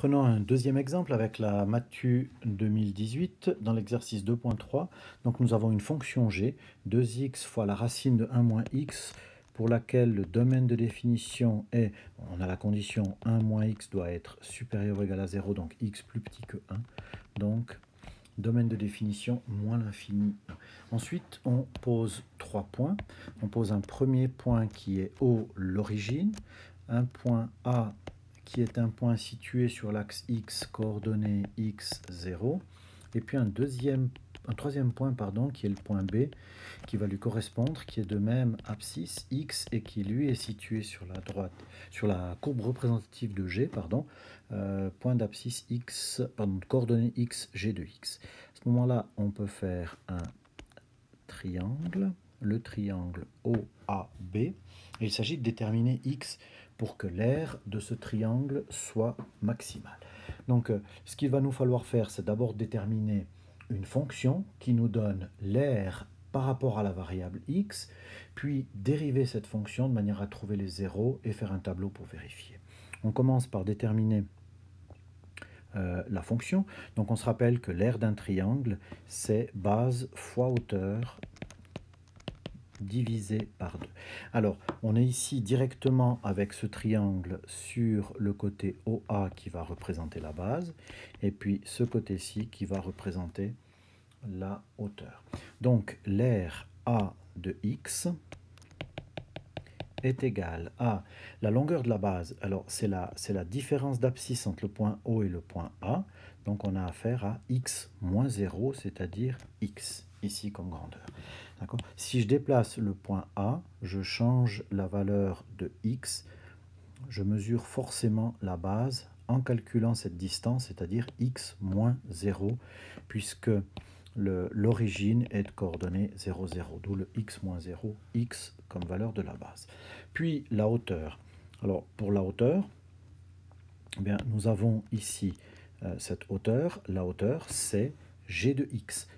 Prenons un deuxième exemple avec la Matu 2018 dans l'exercice 2.3. Donc nous avons une fonction g, 2x fois la racine de 1 moins x, pour laquelle le domaine de définition est, on a la condition 1 moins x doit être supérieur ou égal à 0, donc x plus petit que 1. Donc domaine de définition moins l'infini. Ensuite, on pose trois points. On pose un premier point qui est O, l'origine, un point A qui est un point situé sur l'axe x coordonné x 0, et puis un deuxième un troisième point pardon, qui est le point B, qui va lui correspondre, qui est de même abscisse x et qui lui est situé sur la droite, sur la courbe représentative de G, pardon, euh, point d'abscisse x, pardon, coordonnée x, g de x. À ce moment-là, on peut faire un triangle, le triangle OAB. il s'agit de déterminer x que l'aire de ce triangle soit maximale. Donc, euh, ce qu'il va nous falloir faire, c'est d'abord déterminer une fonction qui nous donne l'aire par rapport à la variable x, puis dériver cette fonction de manière à trouver les zéros et faire un tableau pour vérifier. On commence par déterminer euh, la fonction. Donc on se rappelle que l'aire d'un triangle, c'est base fois hauteur divisé par 2. Alors, on est ici directement avec ce triangle sur le côté OA qui va représenter la base, et puis ce côté-ci qui va représenter la hauteur. Donc, l'aire A de x est égale à la longueur de la base. Alors, c'est la, la différence d'abscisse entre le point O et le point A. Donc, on a affaire à x moins 0, c'est-à-dire x, ici comme grandeur. Si je déplace le point A, je change la valeur de x. Je mesure forcément la base en calculant cette distance, c'est-à-dire x moins 0, puisque l'origine est de coordonnée 0, 0, d'où le x moins 0, x comme valeur de la base. Puis la hauteur. Alors pour la hauteur, eh bien, nous avons ici euh, cette hauteur. La hauteur, c'est g de x,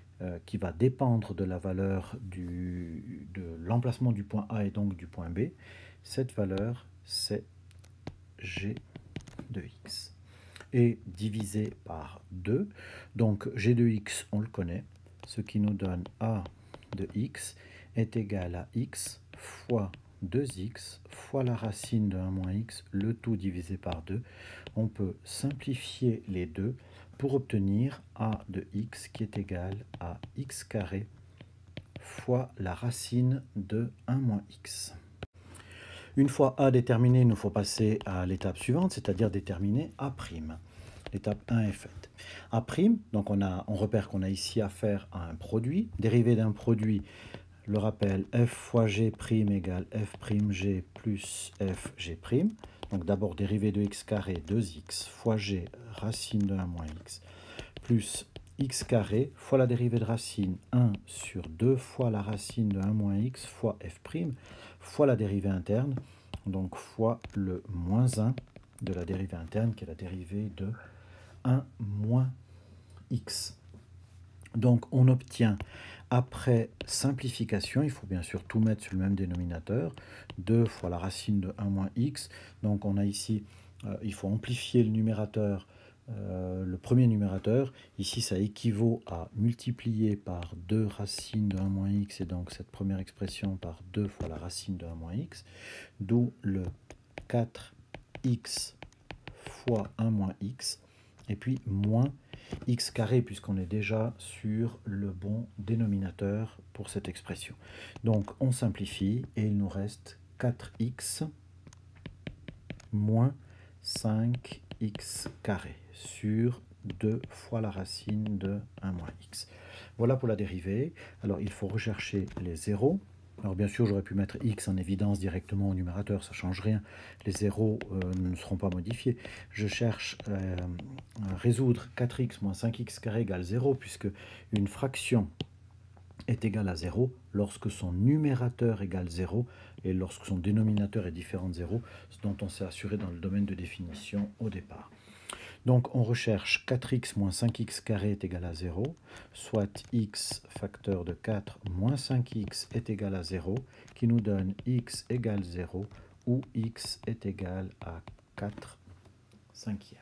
qui va dépendre de la valeur du, de l'emplacement du point A et donc du point B. Cette valeur, c'est g de x et divisé par 2. Donc g de x, on le connaît, ce qui nous donne a de x est égal à x fois 2x fois la racine de 1 moins x, le tout divisé par 2. On peut simplifier les deux pour obtenir a de x qui est égal à x carré fois la racine de 1 moins x. Une fois A déterminé, il nous faut passer à l'étape suivante, c'est-à-dire déterminer A'. L'étape 1 est faite. A', donc on, a, on repère qu'on a ici affaire à un produit. Dérivé d'un produit, le rappel, f fois g' égale f'g plus fg'. Donc d'abord dérivé de x carré 2x fois g racine de 1 moins x plus x carré fois la dérivée de racine 1 sur 2 fois la racine de 1 moins x fois f' fois la dérivée interne, donc fois le moins 1 de la dérivée interne qui est la dérivée de 1 moins x. Donc on obtient, après simplification, il faut bien sûr tout mettre sur le même dénominateur, 2 fois la racine de 1 moins x. Donc on a ici, euh, il faut amplifier le numérateur, euh, le premier numérateur. Ici ça équivaut à multiplier par 2 racines de 1 moins x, et donc cette première expression par 2 fois la racine de 1 moins x, d'où le 4x fois 1 moins x, et puis moins x carré puisqu'on est déjà sur le bon dénominateur pour cette expression. Donc on simplifie et il nous reste 4x moins 5x carré sur 2 fois la racine de 1 moins x. Voilà pour la dérivée. Alors il faut rechercher les zéros. Alors bien sûr, j'aurais pu mettre x en évidence directement au numérateur, ça ne change rien. Les zéros euh, ne seront pas modifiés. Je cherche euh, à résoudre 4x moins 5x carré égale 0, puisque une fraction est égale à 0 lorsque son numérateur égale 0 et lorsque son dénominateur est différent de 0, ce dont on s'est assuré dans le domaine de définition au départ. Donc on recherche 4x moins 5x carré est égal à 0, soit x facteur de 4 moins 5x est égal à 0, qui nous donne x égale 0, ou x est égal à 4 cinquièmes.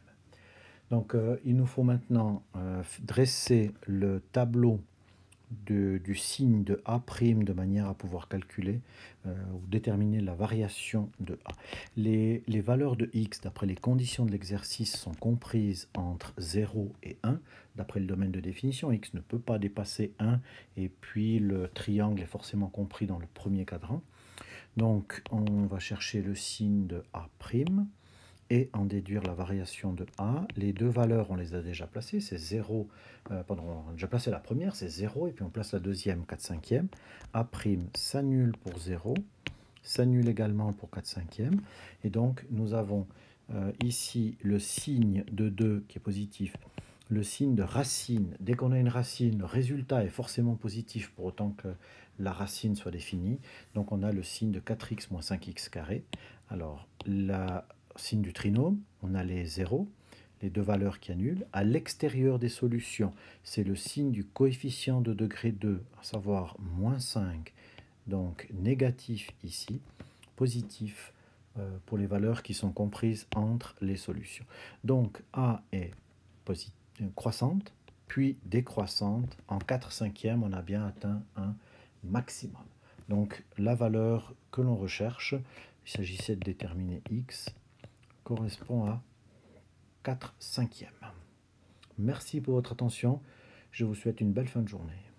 Donc euh, il nous faut maintenant euh, dresser le tableau du signe de A' de manière à pouvoir calculer euh, ou déterminer la variation de A. Les, les valeurs de x, d'après les conditions de l'exercice, sont comprises entre 0 et 1. D'après le domaine de définition, x ne peut pas dépasser 1 et puis le triangle est forcément compris dans le premier cadran. Donc on va chercher le signe de A' et en déduire la variation de A. Les deux valeurs, on les a déjà placées, c'est 0, euh, pardon, on a déjà placé la première, c'est 0, et puis on place la deuxième, 4 cinquièmes. A' s'annule pour 0, s'annule également pour 4 cinquièmes, et donc nous avons euh, ici le signe de 2 qui est positif, le signe de racine. Dès qu'on a une racine, le résultat est forcément positif pour autant que la racine soit définie. Donc on a le signe de 4x moins 5x carré. Alors la signe du trinôme, on a les zéros, les deux valeurs qui annulent. À l'extérieur des solutions, c'est le signe du coefficient de degré 2, à savoir moins 5, donc négatif ici, positif euh, pour les valeurs qui sont comprises entre les solutions. Donc A est euh, croissante, puis décroissante. En 4 cinquièmes, on a bien atteint un maximum. Donc la valeur que l'on recherche, il s'agissait de déterminer x, correspond à 4 cinquièmes. Merci pour votre attention. Je vous souhaite une belle fin de journée.